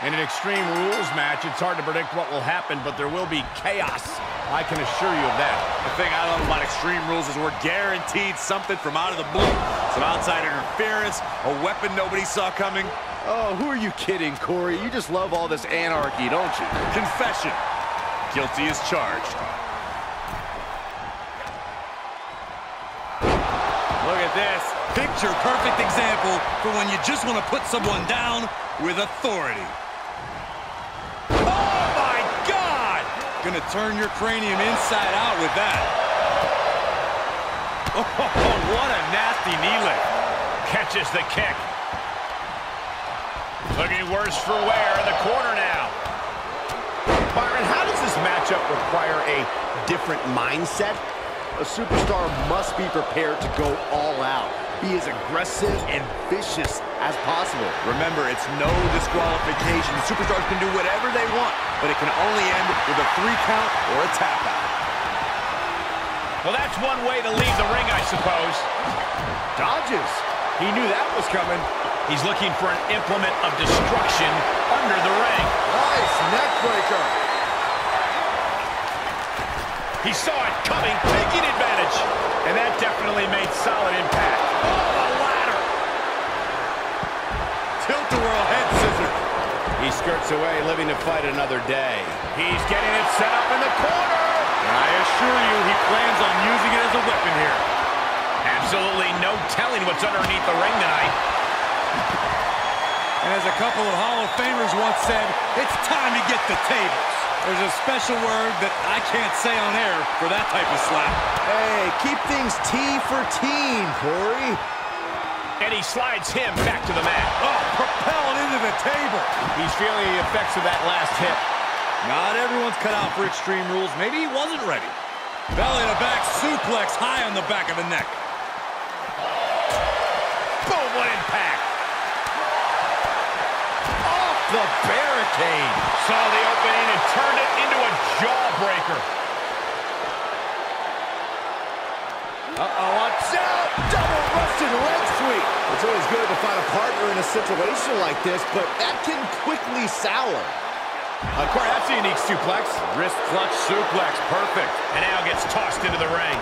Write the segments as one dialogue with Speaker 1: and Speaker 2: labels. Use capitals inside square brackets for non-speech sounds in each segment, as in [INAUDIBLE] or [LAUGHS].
Speaker 1: In an Extreme Rules match, it's hard to predict what will happen, but there will be chaos. I can assure you of that.
Speaker 2: The thing I love about Extreme Rules is we're guaranteed something from out of the blue. Some outside interference, a weapon nobody saw coming.
Speaker 3: Oh, who are you kidding, Corey? You just love all this anarchy, don't you?
Speaker 2: Confession. Guilty as charged. Look at this. Picture perfect example for when you just want to put someone down with authority. Oh, my God! Gonna turn your cranium inside out with that. [LAUGHS] Oh, what a nasty knee lift.
Speaker 1: Catches the kick. Looking worse for wear in the corner now. Byron, how does this matchup require a different mindset?
Speaker 3: A superstar must be prepared to go all out. Be as aggressive and vicious as possible.
Speaker 2: Remember, it's no disqualification. The superstars can do whatever they want, but it can only end with a three count or a tap out.
Speaker 1: Well, that's one way to leave the ring, I suppose.
Speaker 3: Dodges. He knew that was coming.
Speaker 1: He's looking for an implement of destruction under the ring.
Speaker 3: Nice neck breaker.
Speaker 1: He saw it coming, taking advantage. And that definitely made solid impact. Oh, He skirts away, living to fight another day. He's getting it set up in the corner.
Speaker 2: I assure you, he plans on using it as a weapon here.
Speaker 1: Absolutely no telling what's underneath the ring tonight.
Speaker 2: And as a couple of Hall of Famers once said, it's time to get the tables. There's a special word that I can't say on air for that type of slap.
Speaker 3: Hey, keep things T for team, Corey.
Speaker 1: And he slides him back to the mat.
Speaker 2: Oh, propelled into the table.
Speaker 1: He's feeling the effects of that last hit.
Speaker 2: Not everyone's cut out for Extreme Rules. Maybe he wasn't ready. Belly to back suplex high on the back of the neck.
Speaker 1: Boom, what impact. Off the barricade. Saw the opening and turned it into a jawbreaker.
Speaker 3: Uh-oh, watch out! Double Russian leg sweep. It's always good to find a partner in a situation like this, but that can quickly sour.
Speaker 1: Uh, Corey, that's a unique suplex.
Speaker 2: Wrist clutch suplex, perfect.
Speaker 1: And now gets tossed into the ring.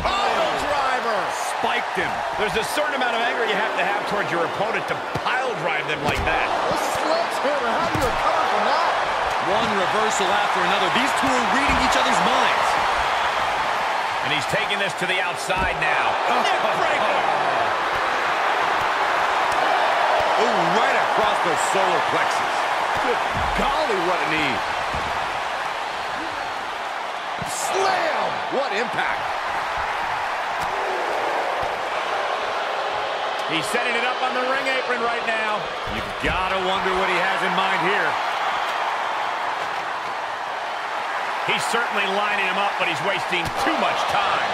Speaker 3: Oh, driver!
Speaker 2: Spiked him.
Speaker 1: There's a certain amount of anger you have to have towards your opponent to pile drive them like that.
Speaker 3: A sledgehammer, how do you recover from that?
Speaker 2: One reversal after another. These two are reading each other's minds.
Speaker 1: And he's taking this to the outside now. Oh!
Speaker 2: Ooh, right across the solar plexus.
Speaker 3: Good golly, what a knee. Slam! What impact.
Speaker 1: He's setting it up on the ring apron right now.
Speaker 2: You've got to wonder what he has in mind here.
Speaker 1: He's certainly lining him up, but he's wasting too much time.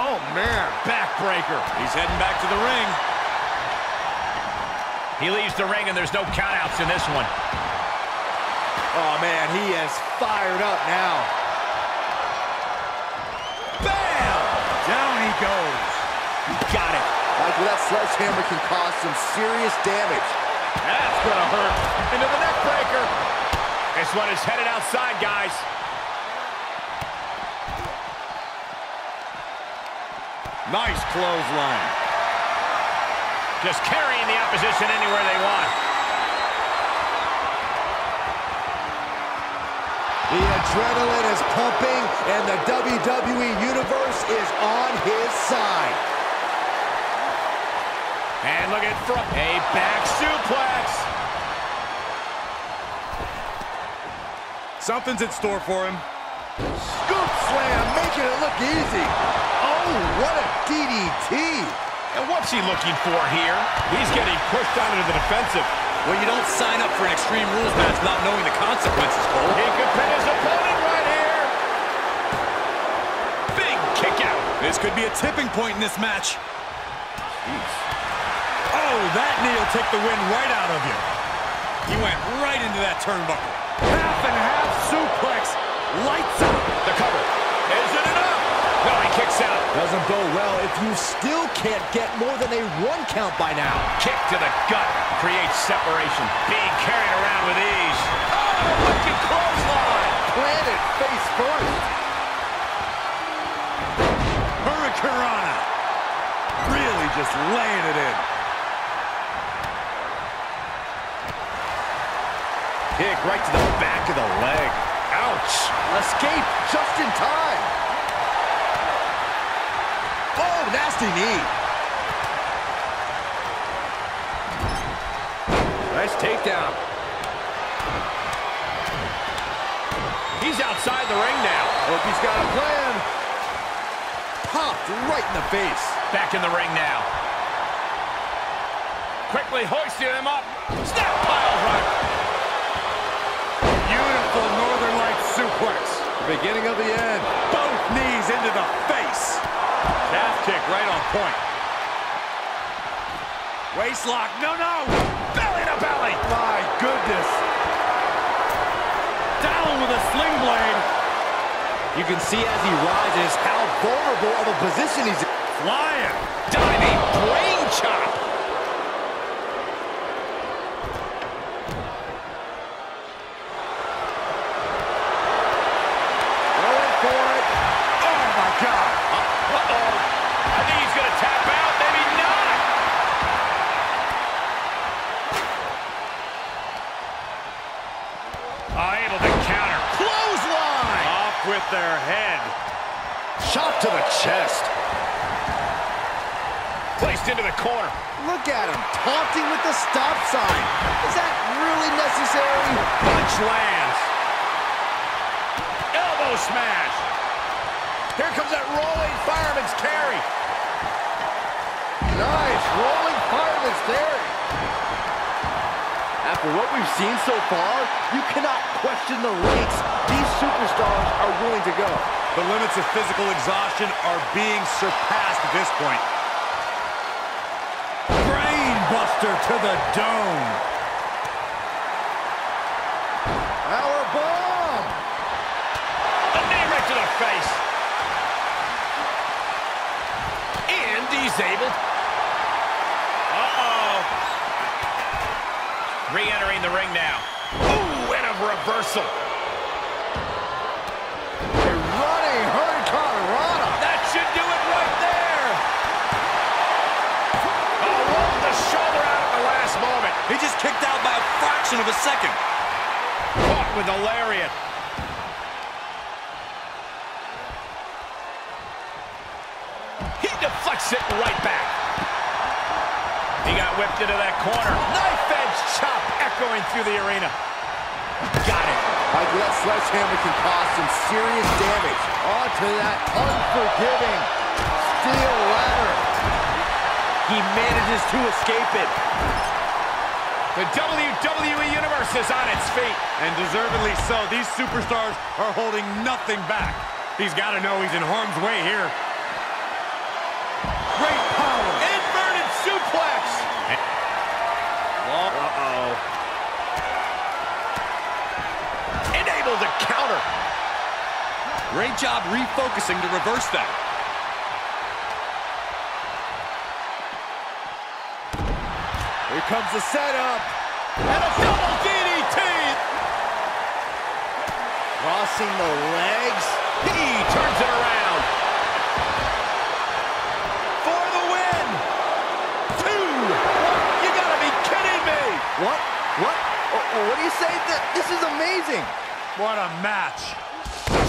Speaker 3: Oh, man.
Speaker 1: Backbreaker.
Speaker 2: He's heading back to the ring.
Speaker 1: He leaves the ring, and there's no countouts in this one.
Speaker 3: Oh, man, he is fired up now.
Speaker 2: Bam! Down he goes.
Speaker 1: He got it.
Speaker 3: Michael, that sledgehammer can cause some serious damage.
Speaker 1: That's gonna hurt. Into the neck breaker. This one is headed outside, guys.
Speaker 2: Nice clothesline.
Speaker 1: Just carrying the opposition anywhere they want.
Speaker 3: The adrenaline is pumping, and the WWE Universe is on his side.
Speaker 1: And look at front. A back suplex.
Speaker 2: Something's in store for him.
Speaker 3: Scoop slam, making it look easy. Oh, what a DDT.
Speaker 1: And what's he looking for here? He's getting pushed down into the defensive.
Speaker 2: Well, you don't sign up for an Extreme Rules match not knowing the consequences, Cole.
Speaker 1: He could pin his opponent right here. Big kick out.
Speaker 2: This could be a tipping point in this match. Oh, Oh, that knee will take the wind right out of you. He went right into that turnbuckle. Half and half suplex. Lights up.
Speaker 1: The cover. Is it enough? No, he kicks out.
Speaker 3: Doesn't go well if you still can't get more than a one count by now.
Speaker 1: Kick to the gut creates separation. Being carried around with ease. Oh, wicked clothesline.
Speaker 3: Planted face first.
Speaker 2: Hurricanrana. Really just laying it in.
Speaker 1: Kick right to the back of the leg. Ouch.
Speaker 3: Escape just in time. Oh, nasty knee. Nice takedown.
Speaker 1: He's outside the ring now.
Speaker 3: Hope he's got a plan. Popped right in the face.
Speaker 1: Back in the ring now. Quickly hoisting him up. Snap
Speaker 3: beginning of the end.
Speaker 2: Both knees into the face. Calf kick right on point. Waist lock. No, no.
Speaker 1: Belly to belly.
Speaker 3: My goodness.
Speaker 2: Down with a sling blade.
Speaker 3: You can see as he rises how vulnerable of a position he's in.
Speaker 2: Flying.
Speaker 1: Diving brain chop.
Speaker 2: With their head.
Speaker 3: Shot to the chest.
Speaker 1: Placed into the corner.
Speaker 3: Look at him, taunting with the stop sign. Is that really necessary?
Speaker 1: Punch lands. Elbow smash. Here comes that rolling fireman's carry.
Speaker 3: Nice, rolling fireman's carry. After what we've seen so far, you cannot question the lengths these superstars are willing to go.
Speaker 2: The limits of physical exhaustion are being surpassed at this point. Brainbuster to the dome.
Speaker 3: Power bomb.
Speaker 1: A knee right to the face. And disabled. Uh-oh. Re-entering the ring now. Ooh, and a reversal.
Speaker 3: A running Hurricanrana.
Speaker 1: That should do it right there. Oh, rolled the shoulder out at the last moment.
Speaker 2: He just kicked out by a fraction of a second.
Speaker 1: Caught with the lariat. He deflects it right back. He got whipped into that corner. Knife edge chop echoing through the arena. Got it.
Speaker 3: Michael, that sledgehammer can cause some serious damage. Onto that unforgiving steel ladder. He manages to escape it.
Speaker 1: The WWE Universe is on its feet.
Speaker 2: And deservedly so. These superstars are holding nothing back. He's got to know he's in harm's way here. Great power.
Speaker 1: Inverted suplex.
Speaker 3: Uh-oh.
Speaker 1: And able to counter.
Speaker 2: Great job refocusing to reverse that.
Speaker 3: Here comes the setup.
Speaker 1: And a double DDT.
Speaker 3: Crossing the legs.
Speaker 1: He turns it around. For the win. Two. You gotta be kidding me.
Speaker 3: What? What? Oh, oh, what do you say? This is amazing.
Speaker 2: What a match.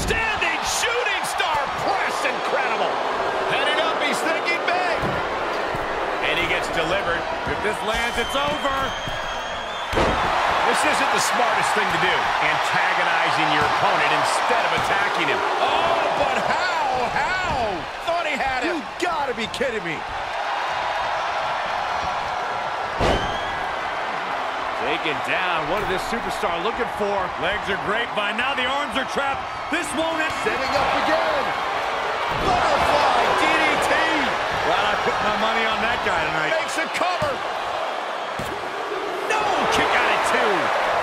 Speaker 1: Standing shooting star press. Incredible. Headed up. He's thinking big. And he gets delivered.
Speaker 2: If this lands, it's over.
Speaker 1: This isn't the smartest thing to do. Antagonizing your opponent instead of attacking him. Oh, but how? How? Thought he had it.
Speaker 3: You gotta be kidding me.
Speaker 2: Taken down. What is this superstar looking for? Legs are great. grapevine. Now the arms are trapped. This won't end.
Speaker 3: Setting up again. Butterfly DDT.
Speaker 2: Glad I put my money on that guy tonight.
Speaker 1: Makes a cover. No, kick out at two.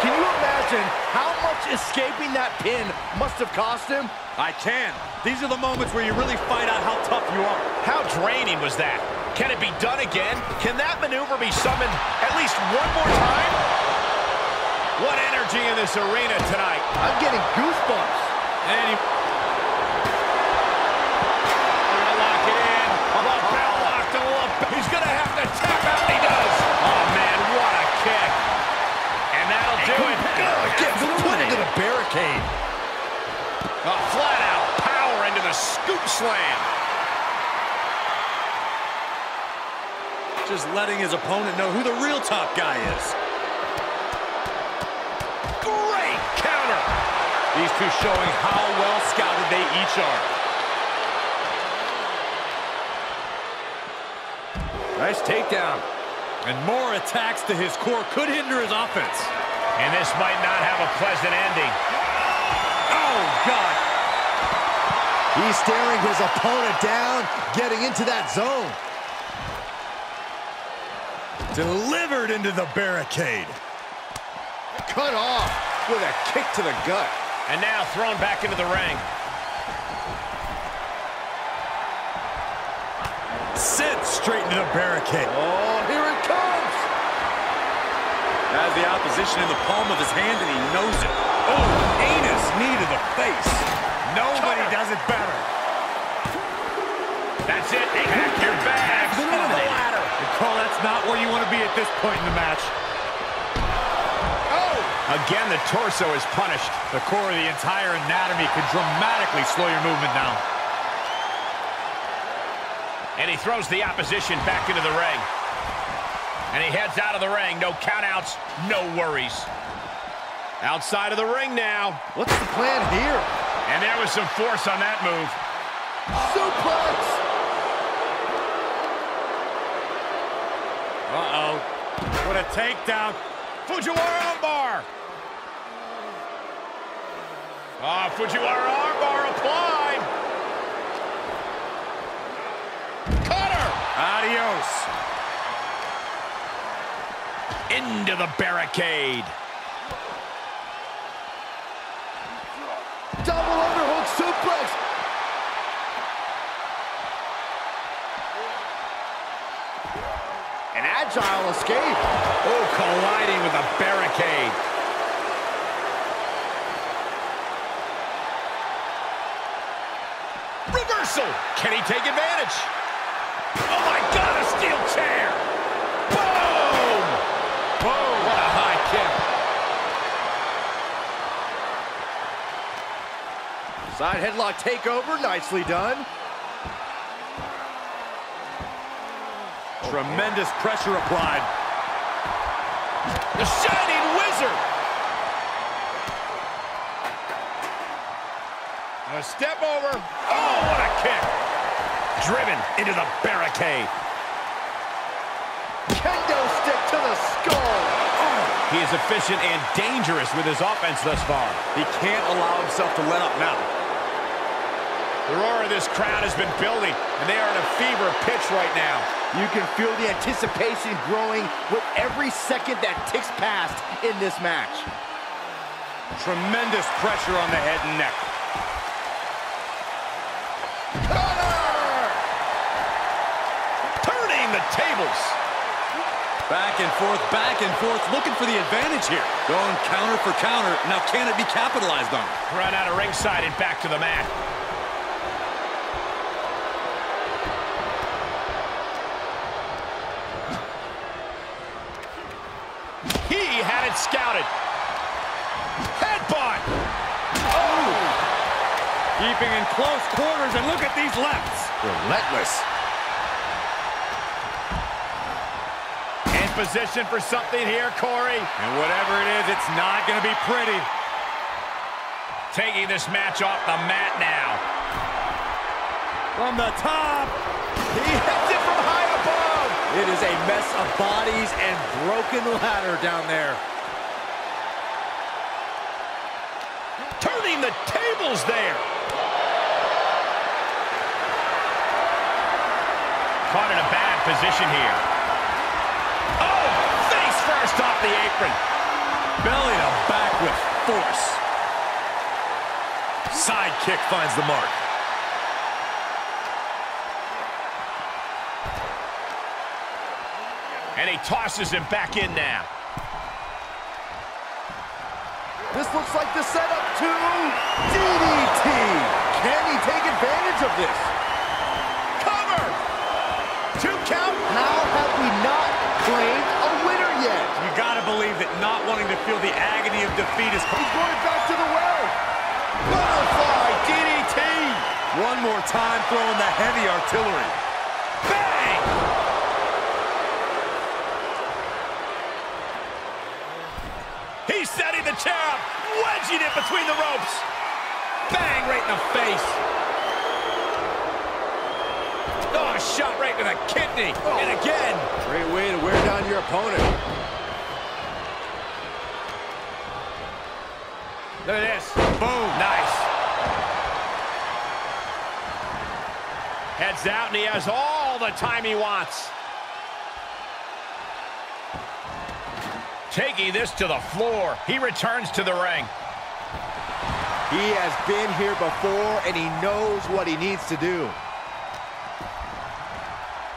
Speaker 3: Can you imagine how much escaping that pin must have cost him.
Speaker 2: I can. These are the moments where you really find out how tough you are.
Speaker 1: How draining was that? Can it be done again? Can that maneuver be summoned at least one more time? Energy in this arena tonight.
Speaker 3: I'm getting goosebumps.
Speaker 2: And he...
Speaker 1: Lock it in. Lapel locked to lapel. He's going to have to tap out, and he does. Oh, man, what a kick. And that'll do it.
Speaker 3: Oh, gets put into the barricade.
Speaker 1: A flat-out power into the scoop slam.
Speaker 2: Just letting his opponent know who the real top guy is. These two showing how well scouted they each are.
Speaker 3: Nice takedown.
Speaker 2: And more attacks to his core could hinder his offense.
Speaker 1: And this might not have a pleasant ending.
Speaker 2: Oh, God.
Speaker 3: He's staring his opponent down, getting into that zone.
Speaker 2: Delivered into the barricade.
Speaker 3: Cut off with a kick to the gut.
Speaker 1: And now thrown back into the ring.
Speaker 2: Sent straight into the barricade.
Speaker 3: Oh, here it comes.
Speaker 2: Has the opposition in the palm of his hand, and he knows it. Oh, anus knee to the face. Nobody
Speaker 1: Cover.
Speaker 2: does it better.
Speaker 1: That's it. They pack your bags. Into the ladder.
Speaker 2: And Cole, that's not where you want to be at this point in the match.
Speaker 1: Again, the torso is punished.
Speaker 2: The core of the entire anatomy could dramatically slow your movement down.
Speaker 1: And he throws the opposition back into the ring. And he heads out of the ring. No countouts, no worries. Outside of the ring now.
Speaker 3: What's the plan here?
Speaker 1: And there was some force on that move.
Speaker 3: Suplex.
Speaker 2: Uh-oh. What a takedown.
Speaker 1: Fujiwara armbar. Ah, Fujiwara armbar applied. Cutter.
Speaker 2: Adios.
Speaker 1: Into the barricade.
Speaker 3: Double underhook suplex. An agile escape.
Speaker 1: Oh, colliding with a barricade. Reversal. Can he take advantage? Oh, my God, a steel chair. Boom. Boom. What a high kick.
Speaker 3: Side headlock takeover. Nicely done.
Speaker 2: Tremendous pressure applied.
Speaker 1: The Shining Wizard. A step over. Oh, what a kick. Driven into the barricade.
Speaker 3: Kendo stick to the skull.
Speaker 1: He is efficient and dangerous with his offense thus far.
Speaker 2: He can't allow himself to let up now.
Speaker 1: The roar of this crowd has been building, and they are in a fever pitch right now.
Speaker 3: You can feel the anticipation growing with every second that ticks past in this match.
Speaker 2: Tremendous pressure on the head and neck.
Speaker 1: Turning the tables.
Speaker 2: Back and forth, back and forth, looking for the advantage here. Going counter for counter. Now, can it be capitalized on?
Speaker 1: Run out of ringside and back to the mat. He had it scouted. Headbutt. Oh!
Speaker 2: Keeping in close quarters, and look at these lefts.
Speaker 3: Relentless.
Speaker 1: In position for something here, Corey.
Speaker 2: And whatever it is, it's not going to be pretty.
Speaker 1: Taking this match off the mat now.
Speaker 2: From the top.
Speaker 3: He hits it from high above. It is a mess of bodies and broken ladder down there.
Speaker 1: Turning the tables there. Caught in a bad position here. Oh, face first off the apron.
Speaker 2: Belly to back with force. Side kick finds the mark.
Speaker 1: And he tosses him back in now.
Speaker 3: This looks like the setup to DDT. Can he take advantage of this?
Speaker 1: Cover! Two count.
Speaker 3: How have we not claimed a winner yet?
Speaker 2: You gotta believe that not wanting to feel the agony of defeat is...
Speaker 3: He's going back to the well.
Speaker 1: Butterfly DDT.
Speaker 2: One more time throwing the heavy artillery.
Speaker 1: He's setting the chair up, wedging it between the ropes. Bang, right in the face. Oh, a shot right to the kidney. Oh. And again.
Speaker 3: Great way to wear down your opponent.
Speaker 1: Look at this. Boom. Nice. Heads out, and he has all the time he wants. Taking this to the floor. He returns to the ring.
Speaker 3: He has been here before, and he knows what he needs to do.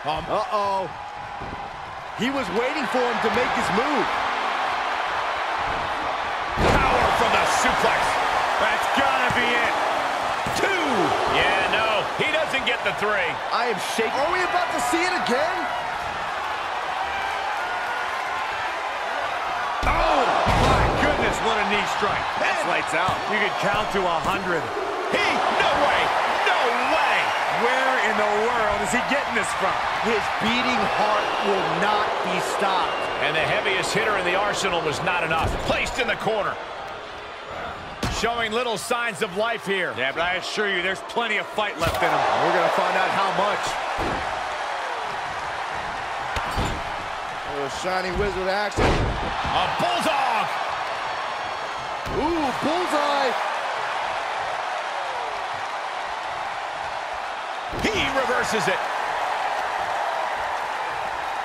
Speaker 1: Um,
Speaker 3: Uh-oh. He was waiting for him to make his move.
Speaker 1: Power from the suplex. That's gotta be it. Two. Yeah, no, he doesn't get the three.
Speaker 3: I am shaking. Are we about to see it again?
Speaker 2: Strike. That's lights out. You could count to a 100.
Speaker 1: He, no way, no way.
Speaker 2: Where in the world is he getting this from?
Speaker 3: His beating heart will not be stopped.
Speaker 1: And the heaviest hitter in the arsenal was not enough. Placed in the corner. Showing little signs of life here.
Speaker 2: Yeah, but I assure you, there's plenty of fight left in him.
Speaker 3: We're going to find out how much. Oh, little shiny wizard action.
Speaker 1: A bulldog.
Speaker 3: Ooh, bullseye.
Speaker 1: He reverses it.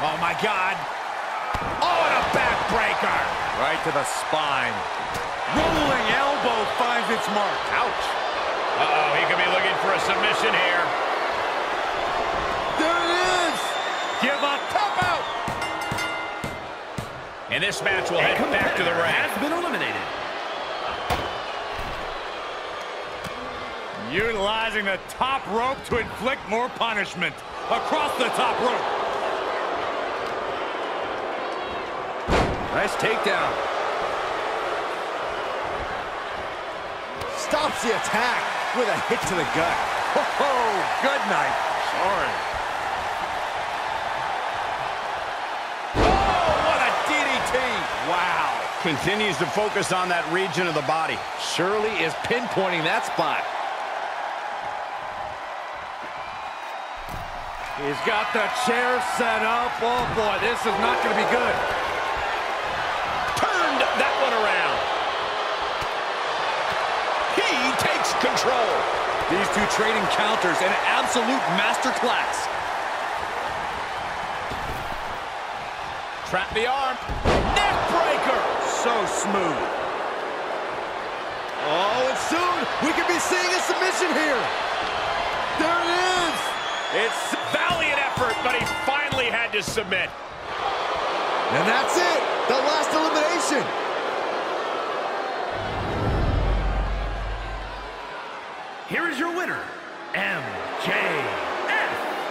Speaker 1: Oh, my God. Oh, and a backbreaker.
Speaker 2: Right to the spine. Rolling elbow finds its mark. Ouch.
Speaker 1: Uh-oh, he could be looking for a submission here.
Speaker 3: There it is.
Speaker 2: Give up.
Speaker 1: Tap out. And this match will head back to the ring.
Speaker 4: has been eliminated.
Speaker 2: Utilizing the top rope to inflict more punishment. Across the top rope.
Speaker 3: Nice takedown. Stops the attack with a hit to the gut.
Speaker 2: Oh, good night. Sorry.
Speaker 1: Oh, what a DDT. Wow. Continues to focus on that region of the body.
Speaker 3: Surely is pinpointing that spot.
Speaker 2: He's got the chair set up. Oh, boy, this is not going to be good.
Speaker 1: Turned that one around. He takes control.
Speaker 2: These two trading counters, an absolute masterclass.
Speaker 1: Trap the arm. Neck.
Speaker 2: So smooth.
Speaker 3: Oh, and soon we could be seeing a submission here. There it is.
Speaker 1: It's valiant effort, but he finally had to submit.
Speaker 3: And that's it. The last elimination.
Speaker 4: Here is your winner, MJF.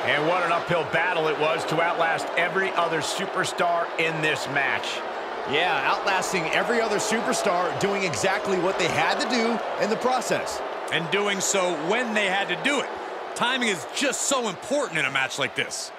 Speaker 1: And what an uphill battle it was to outlast every other superstar in this match.
Speaker 3: Yeah, outlasting every other superstar, doing exactly what they had to do in the process.
Speaker 2: And doing so when they had to do it. Timing is just so important in a match like this.